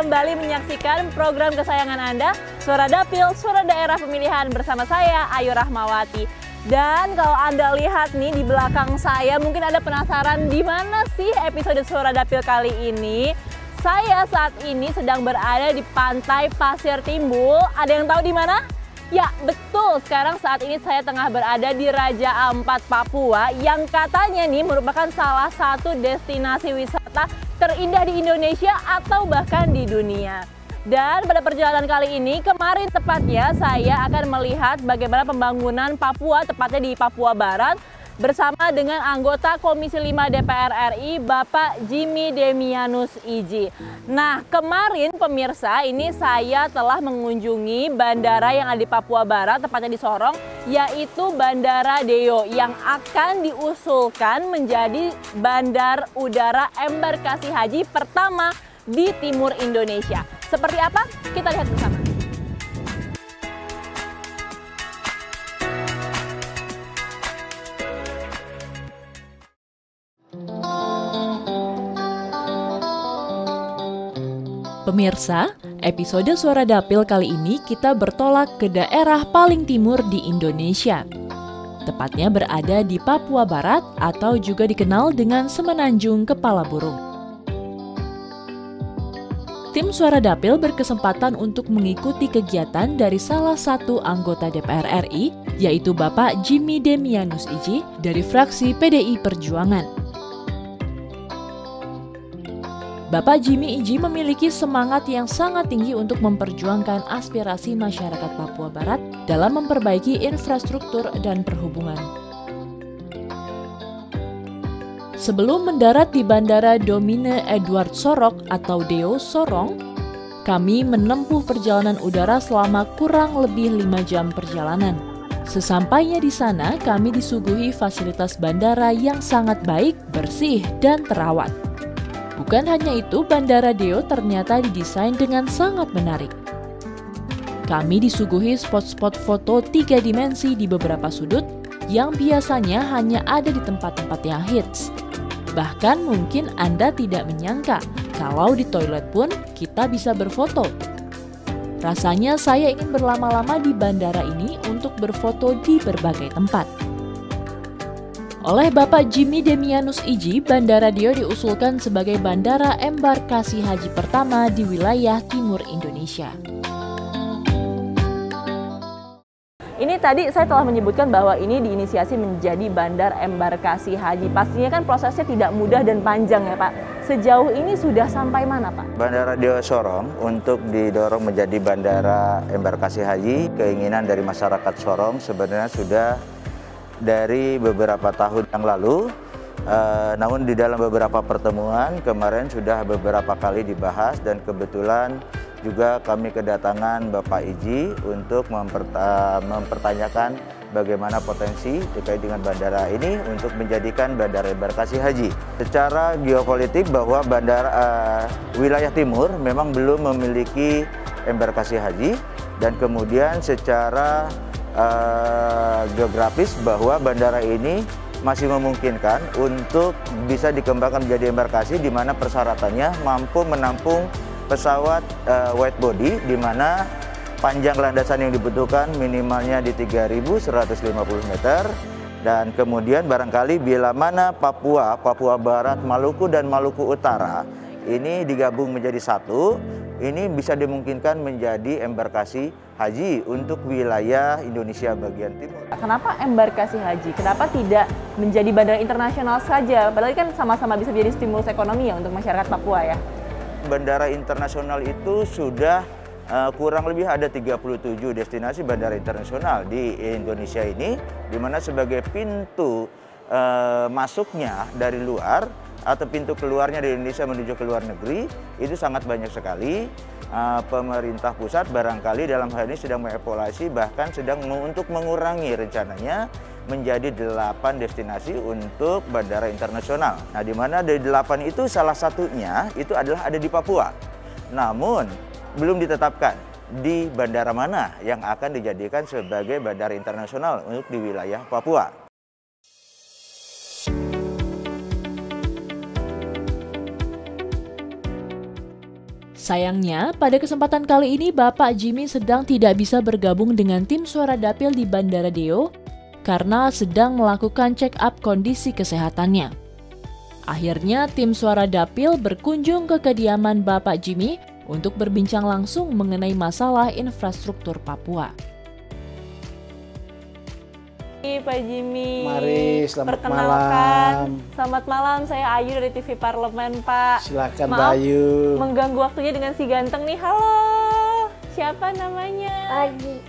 kembali menyaksikan program kesayangan Anda, Suara Dapil, Suara Daerah Pemilihan bersama saya, Ayu Rahmawati. Dan kalau Anda lihat nih di belakang saya, mungkin Anda penasaran di mana sih episode Suara Dapil kali ini? Saya saat ini sedang berada di pantai Pasir Timbul. Ada yang tahu di mana? Ya, betul. Sekarang saat ini saya tengah berada di Raja Ampat, Papua yang katanya nih merupakan salah satu destinasi wisata terindah di Indonesia atau bahkan di dunia. Dan pada perjalanan kali ini, kemarin tepatnya saya akan melihat bagaimana pembangunan Papua, tepatnya di Papua Barat, bersama dengan anggota Komisi 5 DPR RI Bapak Jimmy Demianus Iji. Nah, kemarin pemirsa ini saya telah mengunjungi bandara yang ada di Papua Barat, tepatnya di Sorong, yaitu Bandara Deo yang akan diusulkan menjadi bandar udara embarkasi haji pertama di timur Indonesia. Seperti apa? Kita lihat bersama. Pemirsa, episode Suara Dapil kali ini kita bertolak ke daerah paling timur di Indonesia. Tepatnya berada di Papua Barat atau juga dikenal dengan Semenanjung Kepala Burung. Tim Suara Dapil berkesempatan untuk mengikuti kegiatan dari salah satu anggota DPR RI, yaitu Bapak Jimmy Demianus Iji dari fraksi PDI Perjuangan. Bapak Jimmy Iji memiliki semangat yang sangat tinggi untuk memperjuangkan aspirasi masyarakat Papua Barat dalam memperbaiki infrastruktur dan perhubungan. Sebelum mendarat di Bandara Domine Edward Sorok atau Deo Sorong, kami menempuh perjalanan udara selama kurang lebih 5 jam perjalanan. Sesampainya di sana, kami disuguhi fasilitas bandara yang sangat baik, bersih, dan terawat. Bukan hanya itu, Bandara Deo ternyata didesain dengan sangat menarik. Kami disuguhi spot-spot foto tiga dimensi di beberapa sudut yang biasanya hanya ada di tempat-tempat yang hits. Bahkan mungkin Anda tidak menyangka kalau di toilet pun kita bisa berfoto. Rasanya saya ingin berlama-lama di bandara ini untuk berfoto di berbagai tempat. Oleh Bapak Jimmy Demianus Iji, Bandara Dio diusulkan sebagai bandara embarkasi haji pertama di wilayah timur Indonesia. Ini tadi saya telah menyebutkan bahwa ini diinisiasi menjadi bandar embarkasi haji. Pastinya kan prosesnya tidak mudah dan panjang ya Pak. Sejauh ini sudah sampai mana Pak? Bandara Dio Sorong untuk didorong menjadi bandara embarkasi haji, keinginan dari masyarakat Sorong sebenarnya sudah dari beberapa tahun yang lalu. Uh, namun di dalam beberapa pertemuan kemarin sudah beberapa kali dibahas dan kebetulan juga kami kedatangan Bapak Iji untuk memperta mempertanyakan bagaimana potensi terkait dengan bandara ini untuk menjadikan bandara embarkasi haji. Secara geopolitik bahwa bandara uh, wilayah timur memang belum memiliki embarkasi haji dan kemudian secara uh, geografis bahwa bandara ini masih memungkinkan untuk bisa dikembangkan menjadi embarkasi di mana persyaratannya mampu menampung pesawat uh, wide body di mana panjang landasan yang dibutuhkan minimalnya di 3150 meter. Dan kemudian barangkali bila mana Papua, Papua Barat, Maluku dan Maluku Utara ini digabung menjadi satu ini bisa dimungkinkan menjadi embarkasi haji untuk wilayah Indonesia bagian timur. Kenapa embarkasi haji? Kenapa tidak menjadi bandara internasional saja? Padahal kan sama-sama bisa menjadi stimulus ekonomi ya untuk masyarakat Papua ya. Bandara internasional itu sudah uh, kurang lebih ada 37 destinasi bandara internasional di Indonesia ini, di mana sebagai pintu uh, masuknya dari luar atau pintu keluarnya dari Indonesia menuju ke luar negeri itu sangat banyak sekali. Uh, pemerintah pusat barangkali dalam hal ini sedang mengevaluasi bahkan sedang untuk mengurangi rencananya menjadi delapan destinasi untuk bandara internasional. Nah, di mana dari delapan itu salah satunya itu adalah ada di Papua. Namun belum ditetapkan di bandara mana yang akan dijadikan sebagai bandara internasional untuk di wilayah Papua. Sayangnya, pada kesempatan kali ini Bapak Jimmy sedang tidak bisa bergabung dengan tim Suara Dapil di Bandara Deo karena sedang melakukan check up kondisi kesehatannya. Akhirnya tim Suara Dapil berkunjung ke kediaman Bapak Jimmy untuk berbincang langsung mengenai masalah infrastruktur Papua. Pak Jimmy. Mari, selamat malam. Selamat malam, saya Ayu dari TV Parlemen, Pak. Silakan, Maaf, Ayu. mengganggu waktunya dengan si ganteng nih. Halo, siapa namanya? Agi.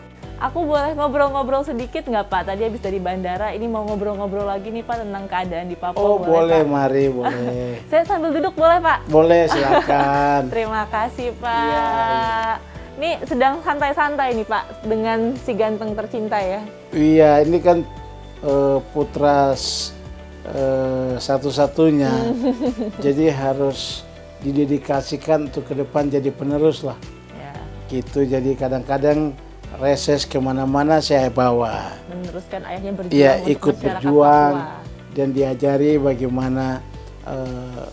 Aku boleh ngobrol-ngobrol sedikit nggak Pak? Tadi habis dari bandara, ini mau ngobrol-ngobrol lagi nih Pak tentang keadaan di Papua. Oh boleh, Pak? mari boleh. saya sambil duduk boleh Pak? Boleh, silakan. Terima kasih Pak. Iya. Ini sedang santai-santai nih Pak dengan si ganteng tercinta ya. Iya, ini kan uh, putra uh, satu-satunya, jadi harus didedikasikan untuk ke depan jadi penerus lah. Ya. Gitu, jadi kadang-kadang reses ke mana-mana saya bawa. Meneruskan ayahnya berjuang. Iya, ikut berjuang Papua. dan diajari bagaimana uh,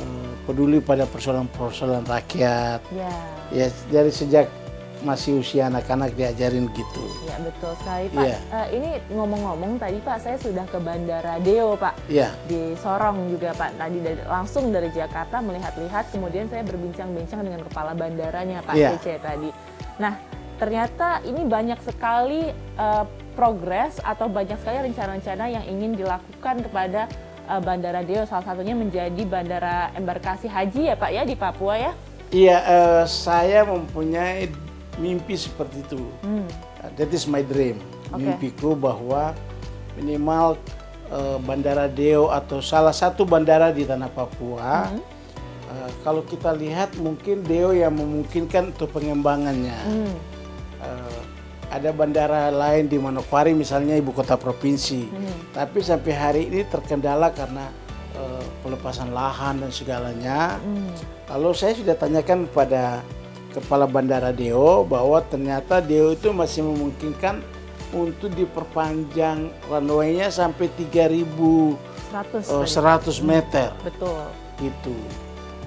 uh, peduli pada persoalan-persoalan rakyat. Ya ya dari sejak masih usia anak-anak diajarin gitu. Ya betul sekali Pak. Ya. Uh, ini ngomong-ngomong tadi Pak saya sudah ke Bandara Deo Pak. Ya. Di Sorong juga Pak. Tadi dari, langsung dari Jakarta melihat-lihat kemudian saya berbincang-bincang dengan kepala bandaranya Pak ya. Cece tadi. Nah ternyata ini banyak sekali uh, progres atau banyak sekali rencana-rencana yang ingin dilakukan kepada uh, Bandara Deo. Salah satunya menjadi bandara embarkasi haji ya Pak ya di Papua ya. Iya, uh, saya mempunyai mimpi seperti itu. Hmm. Uh, that is my dream. Okay. Mimpiku bahwa minimal uh, Bandara Deo atau salah satu bandara di tanah Papua. Hmm. Uh, kalau kita lihat mungkin Deo yang memungkinkan untuk pengembangannya. Hmm. Uh, ada bandara lain di Manokwari misalnya ibu kota provinsi. Hmm. Tapi sampai hari ini terkendala karena uh, pelepasan lahan dan segalanya. Hmm. Lalu saya sudah tanyakan kepada kepala bandara Deo bahwa ternyata Deo itu masih memungkinkan untuk diperpanjang runway-nya sampai 3000 100, uh, 100 meter. Betul. Itu.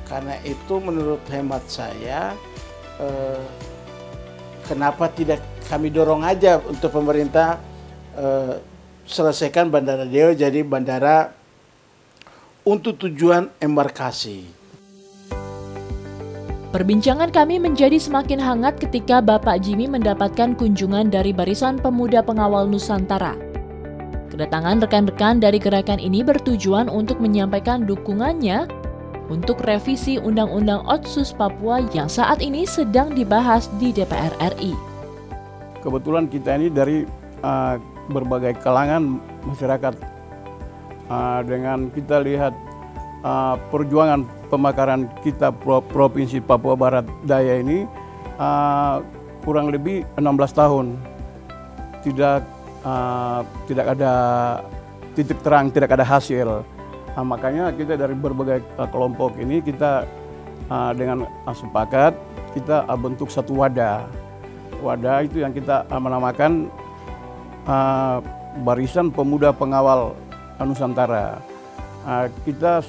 Karena itu menurut hemat saya uh, kenapa tidak kami dorong aja untuk pemerintah uh, selesaikan bandara Deo jadi bandara untuk tujuan embarkasi. Perbincangan kami menjadi semakin hangat ketika Bapak Jimmy mendapatkan kunjungan dari Barisan Pemuda Pengawal Nusantara. Kedatangan rekan-rekan dari gerakan ini bertujuan untuk menyampaikan dukungannya untuk revisi Undang-Undang Otsus Papua yang saat ini sedang dibahas di DPR RI. Kebetulan kita ini dari uh, berbagai kalangan masyarakat uh, dengan kita lihat uh, perjuangan pemakaran kita provinsi Papua Barat Daya ini uh, kurang lebih 16 tahun tidak uh, tidak ada titik terang, tidak ada hasil. Nah, makanya kita dari berbagai uh, kelompok ini kita uh, dengan uh, sepakat kita uh, bentuk satu wadah. Wadah itu yang kita uh, menamakan uh, Barisan Pemuda Pengawal Nusantara. Uh, kita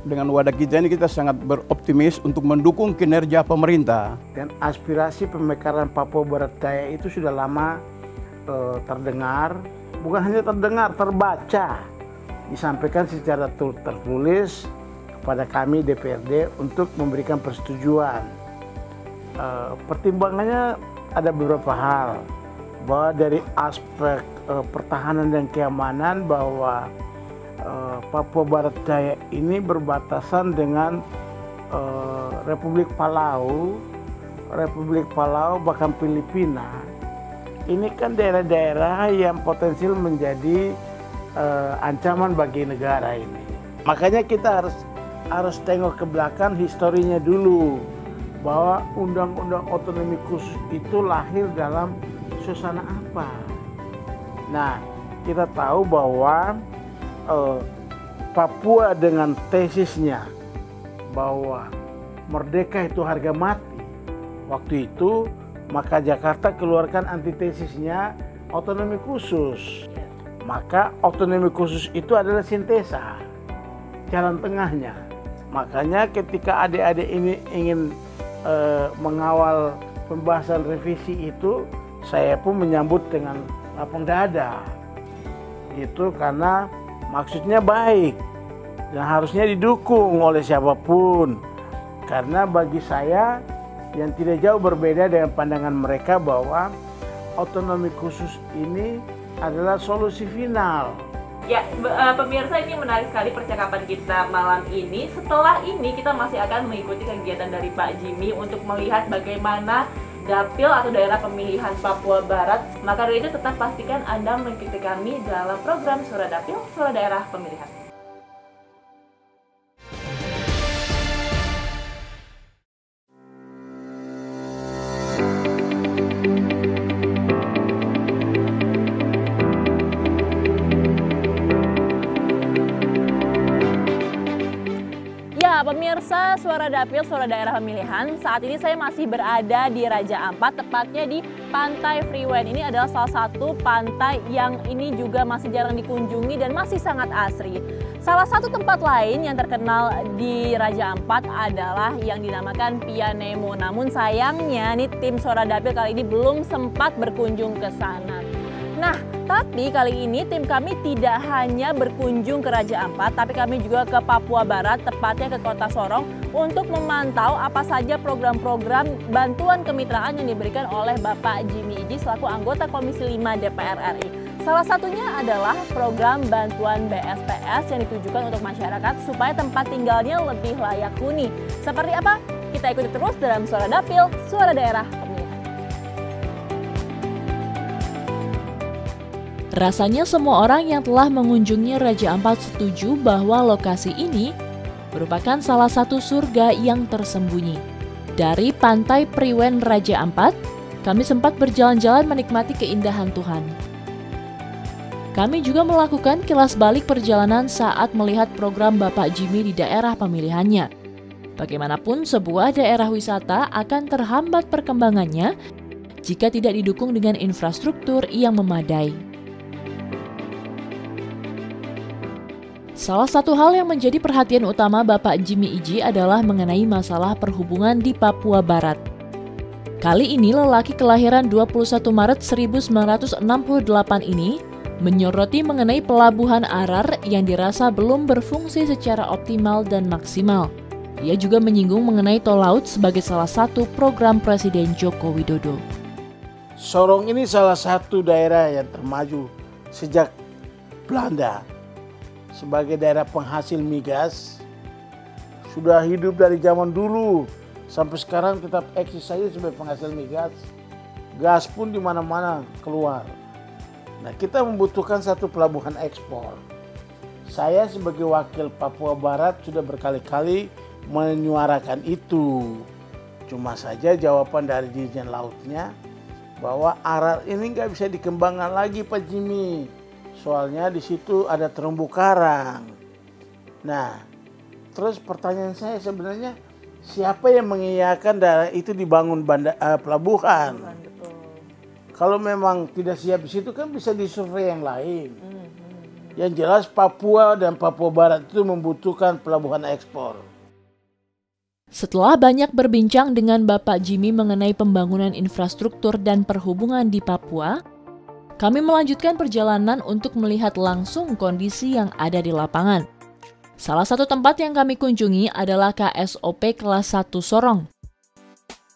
dengan wadah kita ini kita sangat beroptimis untuk mendukung kinerja pemerintah. Dan aspirasi pemekaran Papua Barat Daya itu sudah lama uh, terdengar, bukan hanya terdengar, terbaca, disampaikan secara tertulis kepada kami DPRD untuk memberikan persetujuan. Uh, pertimbangannya ada beberapa hal bahwa dari aspek uh, pertahanan dan keamanan bahwa uh, Papua Barat Daya ini berbatasan dengan uh, Republik Palau, Republik Palau bahkan Filipina. Ini kan daerah-daerah yang potensial menjadi uh, ancaman bagi negara ini. Makanya kita harus harus tengok ke belakang historinya dulu bahwa undang-undang otonomi khusus itu lahir dalam suasana apa. Nah, kita tahu bahwa uh, Papua dengan tesisnya bahwa merdeka itu harga mati. Waktu itu maka Jakarta keluarkan antitesisnya otonomi khusus. Maka otonomi khusus itu adalah sintesa, jalan tengahnya. Makanya ketika adik-adik ini ingin eh, mengawal pembahasan revisi itu, saya pun menyambut dengan lapang dada. Itu karena maksudnya baik dan harusnya didukung oleh siapa pun. Karena bagi saya yang tidak jauh berbeda dengan pandangan mereka bahwa otonomi khusus ini adalah solusi final. Ya, uh, pemirsa ini menarik sekali percakapan kita malam ini. Setelah ini kita masih akan mengikuti kegiatan dari Pak Jimmy untuk melihat bagaimana dapil atau daerah pemilihan Papua Barat. Maka dari itu tetap pastikan Anda mengikuti kami dalam program Suara Dapil, Suara Daerah Pemilihan. Suara Dapil, Suara Daerah Pemilihan. Saat ini saya masih berada di Raja Ampat, tepatnya di Pantai Freewen. Ini adalah salah satu pantai yang ini juga masih jarang dikunjungi dan masih sangat asri. Salah satu tempat lain yang terkenal di Raja Ampat adalah yang dinamakan Pianemo. Namun sayangnya nih tim Suara Dapil kali ini belum sempat berkunjung ke sana. Nah, tapi kali ini tim kami tidak hanya berkunjung ke Raja Ampat, tapi kami juga ke Papua Barat, tepatnya ke Kota Sorong, untuk memantau apa saja program-program bantuan kemitraan yang diberikan oleh Bapak Jimmy Iji selaku anggota Komisi 5 DPR RI. Salah satunya adalah program bantuan BSPS yang ditujukan untuk masyarakat supaya tempat tinggalnya lebih layak huni. Seperti apa? Kita ikuti terus dalam Suara Dapil, Suara Daerah Rasanya semua orang yang telah mengunjungi Raja Ampat setuju bahwa lokasi ini merupakan salah satu surga yang tersembunyi. Dari pantai Priwen Raja Ampat, kami sempat berjalan-jalan menikmati keindahan Tuhan. Kami juga melakukan kilas balik perjalanan saat melihat program Bapak Jimmy di daerah pemilihannya. Bagaimanapun sebuah daerah wisata akan terhambat perkembangannya jika tidak didukung dengan infrastruktur yang memadai. Salah satu hal yang menjadi perhatian utama Bapak Jimmy Iji adalah mengenai masalah perhubungan di Papua Barat. Kali ini lelaki kelahiran 21 Maret 1968 ini menyoroti mengenai pelabuhan Arar yang dirasa belum berfungsi secara optimal dan maksimal. Ia juga menyinggung mengenai tol laut sebagai salah satu program Presiden Joko Widodo. Sorong ini salah satu daerah yang termaju sejak Belanda sebagai daerah penghasil migas sudah hidup dari zaman dulu sampai sekarang tetap eksis saja sebagai penghasil migas. Gas pun di mana-mana keluar. Nah, kita membutuhkan satu pelabuhan ekspor. Saya sebagai wakil Papua Barat sudah berkali-kali menyuarakan itu. Cuma saja jawaban dari Dirjen Lautnya bahwa Arar ini nggak bisa dikembangkan lagi Pak Jimmy Soalnya di situ ada terumbu karang. Nah, terus pertanyaan saya sebenarnya siapa yang mengiyakan daerah itu dibangun bandar, uh, pelabuhan? Kalau memang tidak siap di situ kan bisa disurvei yang lain. Hmm, hmm. Yang jelas Papua dan Papua Barat itu membutuhkan pelabuhan ekspor. Setelah banyak berbincang dengan Bapak Jimmy mengenai pembangunan infrastruktur dan perhubungan di Papua, kami melanjutkan perjalanan untuk melihat langsung kondisi yang ada di lapangan. Salah satu tempat yang kami kunjungi adalah KSOP kelas 1 Sorong.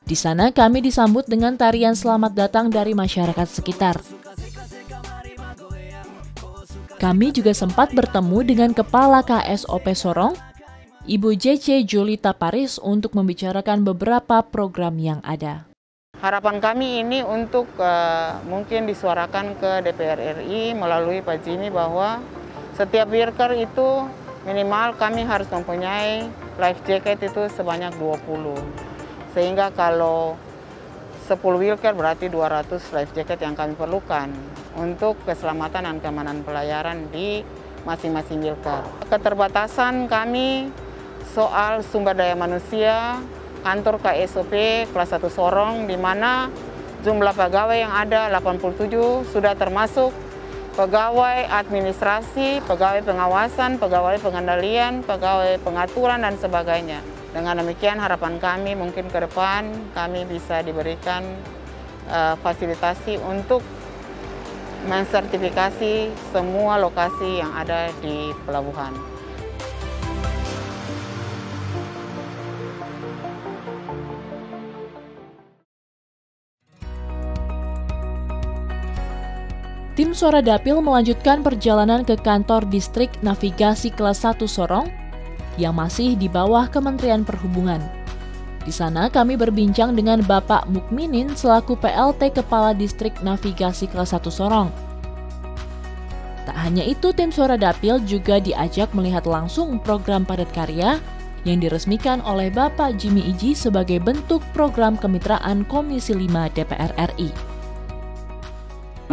Di sana kami disambut dengan tarian selamat datang dari masyarakat sekitar. Kami juga sempat bertemu dengan Kepala KSOP Sorong, Ibu JC Julita Paris untuk membicarakan beberapa program yang ada. Harapan kami ini untuk uh, mungkin disuarakan ke DPR RI melalui Pak Jimmy bahwa setiap worker itu minimal kami harus mempunyai life jacket itu sebanyak 20. Sehingga kalau 10 worker berarti 200 life jacket yang kami perlukan untuk keselamatan dan keamanan pelayaran di masing-masing worker. Keterbatasan kami soal sumber daya manusia kantor KSOP kelas 1 Sorong di mana jumlah pegawai yang ada 87 sudah termasuk pegawai administrasi, pegawai pengawasan, pegawai pengendalian, pegawai pengaturan dan sebagainya. Dengan demikian harapan kami mungkin ke depan kami bisa diberikan uh, fasilitasi untuk mensertifikasi semua lokasi yang ada di pelabuhan. Tim Suara Dapil melanjutkan perjalanan ke kantor distrik navigasi kelas 1 Sorong yang masih di bawah Kementerian Perhubungan. Di sana kami berbincang dengan Bapak Mukminin selaku PLT Kepala Distrik Navigasi kelas 1 Sorong. Tak hanya itu, tim Suara Dapil juga diajak melihat langsung program padat karya yang diresmikan oleh Bapak Jimmy Iji sebagai bentuk program kemitraan Komisi 5 DPR RI.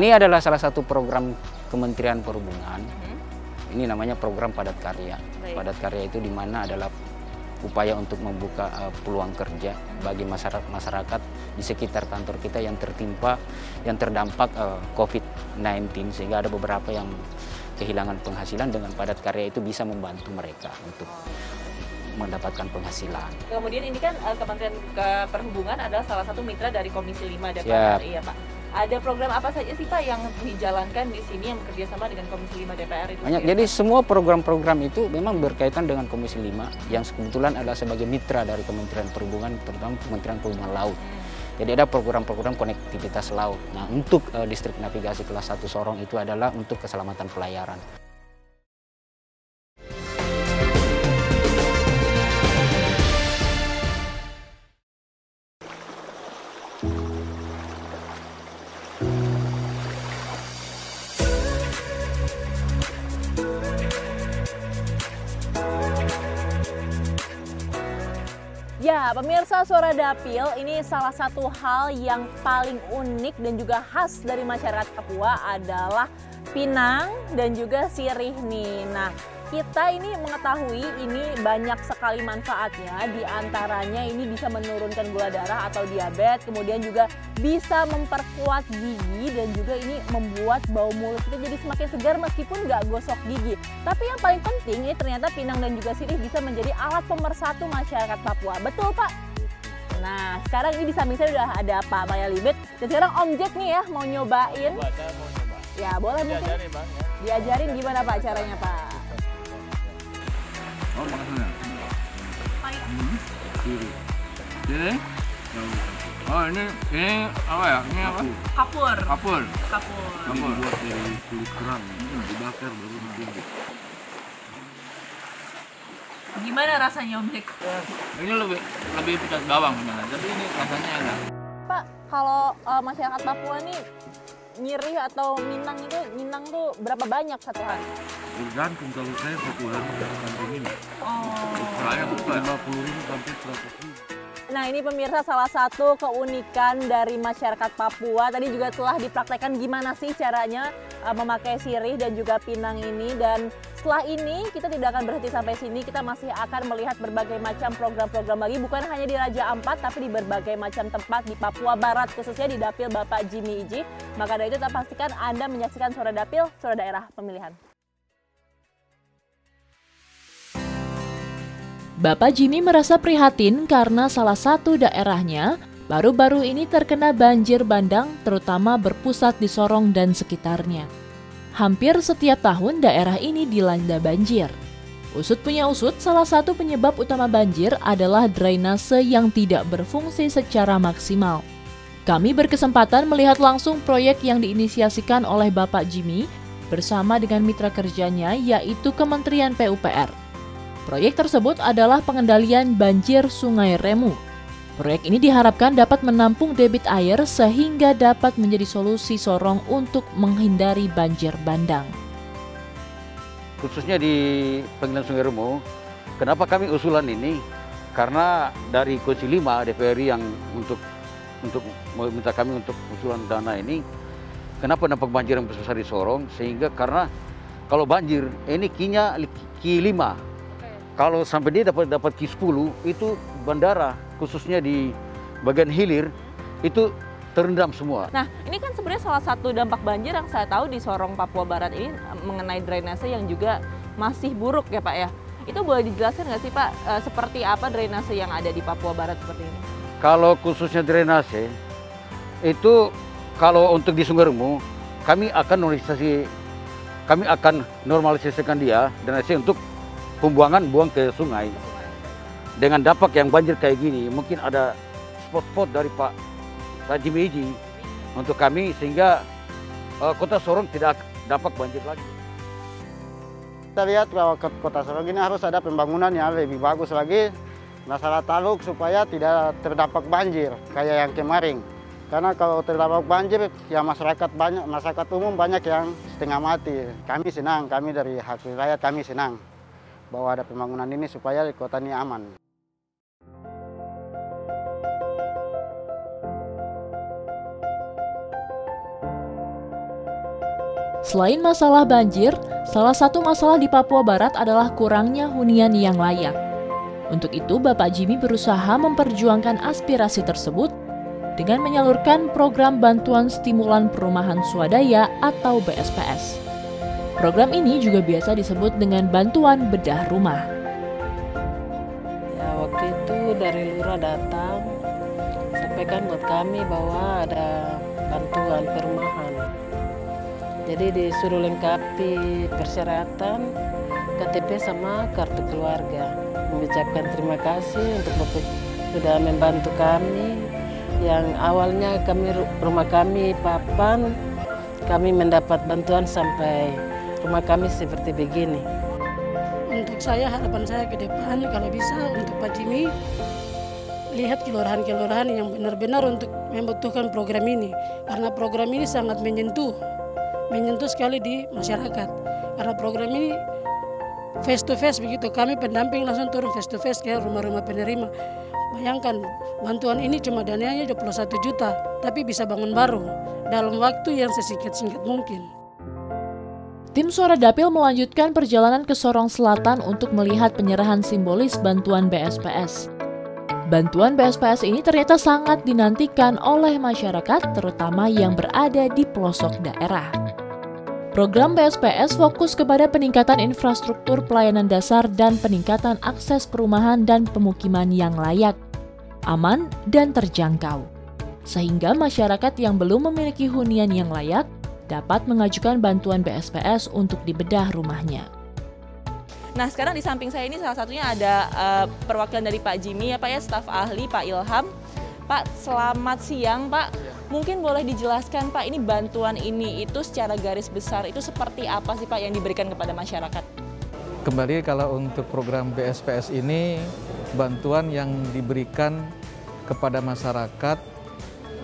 Ini adalah salah satu program Kementerian Perhubungan. Hmm. Ini namanya program padat karya. Baik. Padat karya itu di mana adalah upaya untuk membuka uh, peluang kerja bagi masyarakat masyarakat di sekitar kantor kita yang tertimpa yang terdampak uh, eh, COVID-19 sehingga ada beberapa yang kehilangan penghasilan dengan padat karya itu bisa membantu mereka untuk mendapatkan penghasilan. Kemudian ini kan uh, Kementerian Perhubungan adalah salah satu mitra dari Komisi 5 DPR RI ya Pak ada program apa saja sih Pak yang dijalankan di sini yang bekerja sama dengan Komisi 5 DPR itu? Banyak. Jadi semua program-program itu memang berkaitan dengan Komisi 5 yang kebetulan adalah sebagai mitra dari Kementerian Perhubungan, terutama Kementerian Perhubungan Laut. Jadi ada program-program konektivitas laut. Nah, untuk uh, distrik navigasi kelas 1 Sorong itu adalah untuk keselamatan pelayaran. Pemirsa Suara Dapil, ini salah satu hal yang paling unik dan juga khas dari masyarakat Papua adalah pinang dan juga sirih nih. Nah, kita ini mengetahui ini banyak sekali manfaatnya di antaranya ini bisa menurunkan gula darah atau diabetes kemudian juga bisa memperkuat gigi dan juga ini membuat bau mulut kita jadi semakin segar meskipun nggak gosok gigi tapi yang paling penting ini ternyata pinang dan juga sirih bisa menjadi alat pemersatu masyarakat Papua betul Pak? Nah sekarang ini di samping saya udah ada Pak Maya Libet dan sekarang Om Jack nih ya mau nyobain Coba, mau nyoba. ya boleh mungkin diajarin, bang, ya. diajarin gimana Pak caranya Pak? Oh. Hmm. Kiri. Kiri. Oh ini ini apa ya? Ini apa? Kapur. Kapur. Kapur. Kapur. Dibuat dari kulit kerang, hmm. dibakar baru ditumbuk. Gimana rasanya Om Jack? Ini lebih lebih pedas bawang sebenarnya, tapi ini rasanya enak. Pak, kalau uh, masyarakat Papua nih nyirih atau minang itu minang tuh berapa banyak satu hari? Tergantung kalau saya satu hari sampai ini. Oh. Saya lima puluh ribu sampai seratus ribu. Nah ini pemirsa salah satu keunikan dari masyarakat Papua tadi juga telah dipraktekkan gimana sih caranya uh, memakai sirih dan juga pinang ini dan setelah ini kita tidak akan berhenti sampai sini kita masih akan melihat berbagai macam program-program lagi bukan hanya di Raja Ampat tapi di berbagai macam tempat di Papua Barat khususnya di Dapil Bapak Jimmy Iji maka dari itu pastikan Anda menyaksikan suara Dapil suara daerah pemilihan. Bapak Jimmy merasa prihatin karena salah satu daerahnya baru-baru ini terkena banjir bandang terutama berpusat di Sorong dan sekitarnya. Hampir setiap tahun daerah ini dilanda banjir. Usut punya usut, salah satu penyebab utama banjir adalah drainase yang tidak berfungsi secara maksimal. Kami berkesempatan melihat langsung proyek yang diinisiasikan oleh Bapak Jimmy bersama dengan mitra kerjanya yaitu Kementerian PUPR. Proyek tersebut adalah pengendalian banjir Sungai Remu. Proyek ini diharapkan dapat menampung debit air sehingga dapat menjadi solusi Sorong untuk menghindari banjir bandang. Khususnya di pengadilan Sungai Remu, kenapa kami usulan ini? Karena dari Komisi 5 DPRI yang untuk untuk meminta kami untuk usulan dana ini, kenapa nampak banjir yang besar di Sorong? Sehingga karena kalau banjir, ini kinya ki 5 kalau sampai dia dapat dapat Q10 itu bandara khususnya di bagian hilir itu terendam semua. Nah, ini kan sebenarnya salah satu dampak banjir yang saya tahu di Sorong Papua Barat ini mengenai drainase yang juga masih buruk ya Pak ya. Itu boleh dijelaskan nggak sih Pak, e, seperti apa drainase yang ada di Papua Barat seperti ini? Kalau khususnya drainase, itu kalau untuk di Sungai Remu, kami akan normalisasi, kami akan normalisasikan dia drainase untuk pembuangan buang ke sungai. Dengan dampak yang banjir kayak gini, mungkin ada spot-spot dari Pak Raji Meiji untuk kami sehingga uh, kota Sorong tidak dapat banjir lagi. Kita lihat kalau kota Sorong ini harus ada pembangunan yang lebih bagus lagi masalah taluk supaya tidak terdampak banjir kayak yang kemarin. Karena kalau terdampak banjir, ya masyarakat banyak, masyarakat umum banyak yang setengah mati. Kami senang, kami dari hak rakyat kami senang bahwa ada pembangunan ini supaya kota ini aman. Selain masalah banjir, salah satu masalah di Papua Barat adalah kurangnya hunian yang layak. Untuk itu, Bapak Jimmy berusaha memperjuangkan aspirasi tersebut dengan menyalurkan program bantuan stimulan perumahan swadaya atau BSPS. Program ini juga biasa disebut dengan bantuan bedah rumah. Ya, waktu itu dari lurah datang sampaikan buat kami bahwa ada bantuan perumahan jadi disuruh lengkapi persyaratan KTP sama kartu keluarga. Mengucapkan terima kasih untuk Bapak sudah membantu kami. Yang awalnya kami rumah kami papan, kami mendapat bantuan sampai rumah kami seperti begini. Untuk saya harapan saya ke depan kalau bisa untuk Pak Jimmy lihat kelurahan-kelurahan yang benar-benar untuk membutuhkan program ini karena program ini sangat menyentuh menyentuh sekali di masyarakat karena program ini face to face begitu kami pendamping langsung turun face to face ke rumah-rumah penerima bayangkan bantuan ini cuma dananya 21 juta tapi bisa bangun baru dalam waktu yang sesingkat-singkat mungkin Tim Suara Dapil melanjutkan perjalanan ke Sorong Selatan untuk melihat penyerahan simbolis bantuan BSPS. Bantuan BSPS ini ternyata sangat dinantikan oleh masyarakat, terutama yang berada di pelosok daerah. Program BSPS fokus kepada peningkatan infrastruktur pelayanan dasar dan peningkatan akses perumahan dan pemukiman yang layak, aman, dan terjangkau. Sehingga masyarakat yang belum memiliki hunian yang layak dapat mengajukan bantuan BSPS untuk dibedah rumahnya. Nah sekarang di samping saya ini salah satunya ada uh, perwakilan dari Pak Jimmy ya Pak ya, staf ahli Pak Ilham. Pak, selamat siang Pak. Mungkin boleh dijelaskan Pak, ini bantuan ini itu secara garis besar itu seperti apa sih Pak yang diberikan kepada masyarakat? Kembali kalau untuk program BSPS ini bantuan yang diberikan kepada masyarakat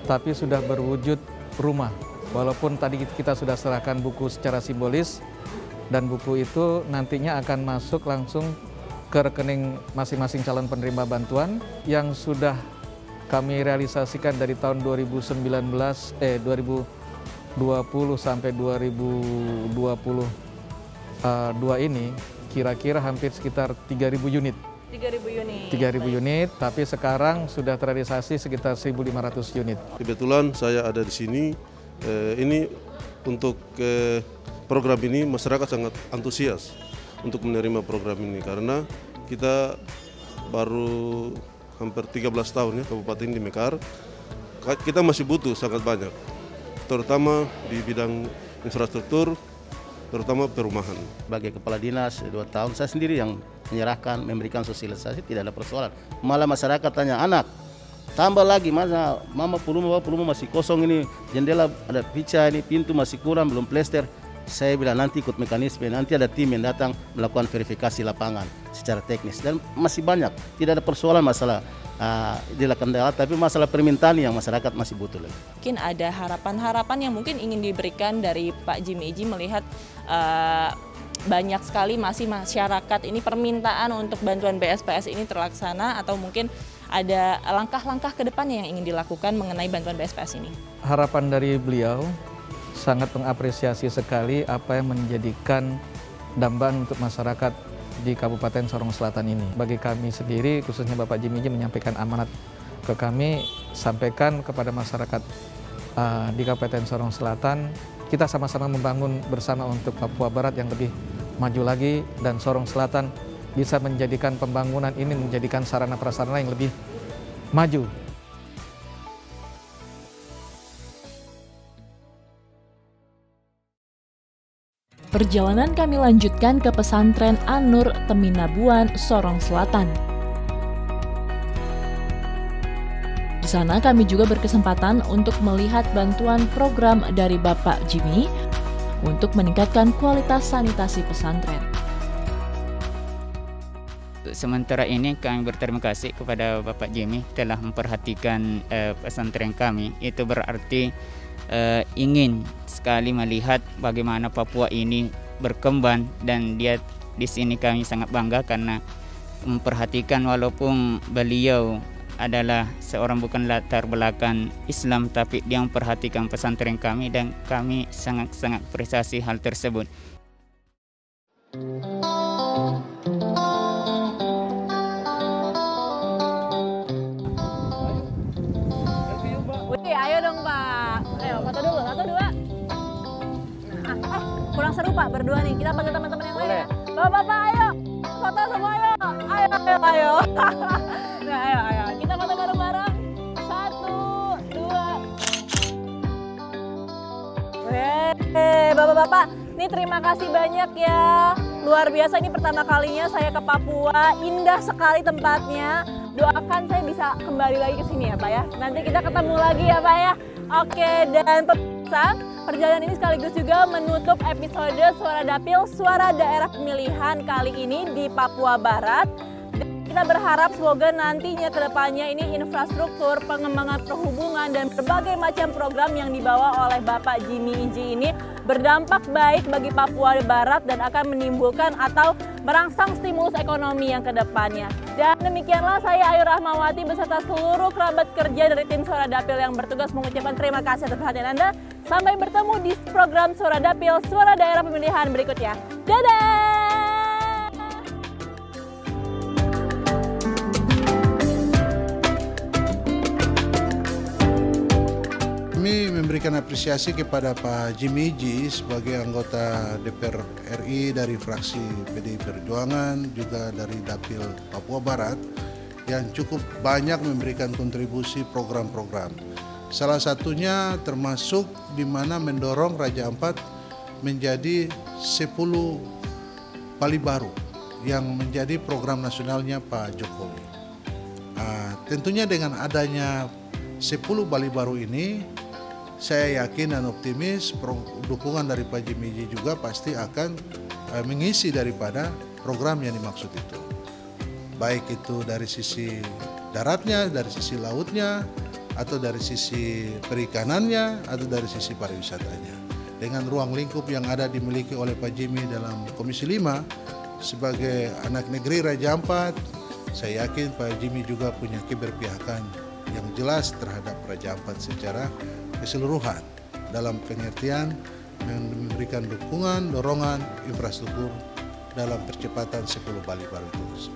tapi sudah berwujud rumah. Walaupun tadi kita sudah serahkan buku secara simbolis dan buku itu nantinya akan masuk langsung ke rekening masing-masing calon penerima bantuan yang sudah kami realisasikan dari tahun 2019 eh 2020 sampai 2022 uh, ini kira-kira hampir sekitar 3000 unit. 3000 unit. 3000 unit, tapi sekarang sudah terrealisasi sekitar 1500 unit. Kebetulan saya ada di sini. Eh, ini untuk eh, program ini masyarakat sangat antusias untuk menerima program ini karena kita baru hampir 13 tahun ya Kabupaten di Mekar. Kita masih butuh sangat banyak, terutama di bidang infrastruktur, terutama perumahan. Sebagai kepala dinas dua tahun, saya sendiri yang menyerahkan, memberikan sosialisasi, tidak ada persoalan. Malah masyarakat tanya, anak, tambah lagi masa mama puluh mama puluh masih kosong ini jendela ada pica ini pintu masih kurang belum plester saya bilang nanti ikut mekanisme, nanti ada tim yang datang melakukan verifikasi lapangan secara teknis dan masih banyak, tidak ada persoalan masalah uh, dilakukan daerah, tapi masalah permintaan yang masyarakat masih butuh lagi. Mungkin ada harapan-harapan yang mungkin ingin diberikan dari Pak Jimmy Iji melihat uh, banyak sekali masih masyarakat ini permintaan untuk bantuan BSPS ini terlaksana atau mungkin ada langkah-langkah ke depannya yang ingin dilakukan mengenai bantuan BSPS ini? Harapan dari beliau sangat mengapresiasi sekali apa yang menjadikan dambaan untuk masyarakat di Kabupaten Sorong Selatan ini. Bagi kami sendiri, khususnya Bapak Jimiji menyampaikan amanat ke kami, sampaikan kepada masyarakat uh, di Kabupaten Sorong Selatan, kita sama-sama membangun bersama untuk Papua Barat yang lebih maju lagi dan Sorong Selatan bisa menjadikan pembangunan ini menjadikan sarana prasarana yang lebih maju. Perjalanan kami lanjutkan ke pesantren Anur Teminabuan, Sorong Selatan. Di sana kami juga berkesempatan untuk melihat bantuan program dari Bapak Jimmy untuk meningkatkan kualitas sanitasi pesantren. Sementara ini kami berterima kasih kepada Bapak Jimmy telah memperhatikan uh, pesantren kami. Itu berarti uh, ingin sekali melihat bagaimana Papua ini berkembang dan dia di sini kami sangat bangga karena memperhatikan walaupun beliau adalah seorang bukan latar belakang Islam tapi dia memperhatikan pesantren kami dan kami sangat-sangat apresiasi hal tersebut. Wih, seru Pak berdua nih. Kita panggil teman-teman yang lain. ya. Bapak-bapak ayo, foto semua ayo. Ayo, ayo, ayo. nah, ayo, ayo. Kita foto bareng-bareng. Satu, dua. Weh, bapak-bapak, ini terima kasih banyak ya. Luar biasa ini pertama kalinya saya ke Papua. Indah sekali tempatnya. Doakan saya bisa kembali lagi ke sini ya Pak ya. Nanti kita ketemu lagi ya Pak ya. Oke, dan pemirsa, perjalanan ini sekaligus juga menutup episode Suara Dapil, Suara Daerah Pemilihan kali ini di Papua Barat. Kita berharap semoga nantinya ke depannya ini infrastruktur, pengembangan perhubungan, dan berbagai macam program yang dibawa oleh Bapak Jimmy Inji ini berdampak baik bagi Papua Barat dan akan menimbulkan atau merangsang stimulus ekonomi yang ke depannya. Dan demikianlah saya Ayu Rahmawati beserta seluruh kerabat kerja dari tim Suara Dapil yang bertugas mengucapkan terima kasih atas perhatian Anda. Sampai bertemu di program Suara Dapil, Suara Daerah Pemilihan berikutnya. Dadah! Memberikan apresiasi kepada Pak Jimmy Ji sebagai anggota DPR RI dari fraksi PDI Perjuangan, juga dari Dapil Papua Barat yang cukup banyak memberikan kontribusi program-program. Salah satunya termasuk di mana mendorong Raja Ampat menjadi 10 Bali Baru yang menjadi program nasionalnya Pak Jokowi. Nah, tentunya dengan adanya 10 Bali Baru ini saya yakin dan optimis dukungan dari Pak Jimmy juga pasti akan uh, mengisi daripada program yang dimaksud itu. Baik itu dari sisi daratnya, dari sisi lautnya, atau dari sisi perikanannya, atau dari sisi pariwisatanya. Dengan ruang lingkup yang ada dimiliki oleh Pak Jimmy dalam Komisi 5 sebagai anak negeri Raja Ampat, saya yakin Pak Jimmy juga punya keberpihakan yang jelas terhadap Raja Ampat secara keseluruhan dalam pengertian memberikan dukungan, dorongan infrastruktur dalam percepatan 10 Bali baru itu.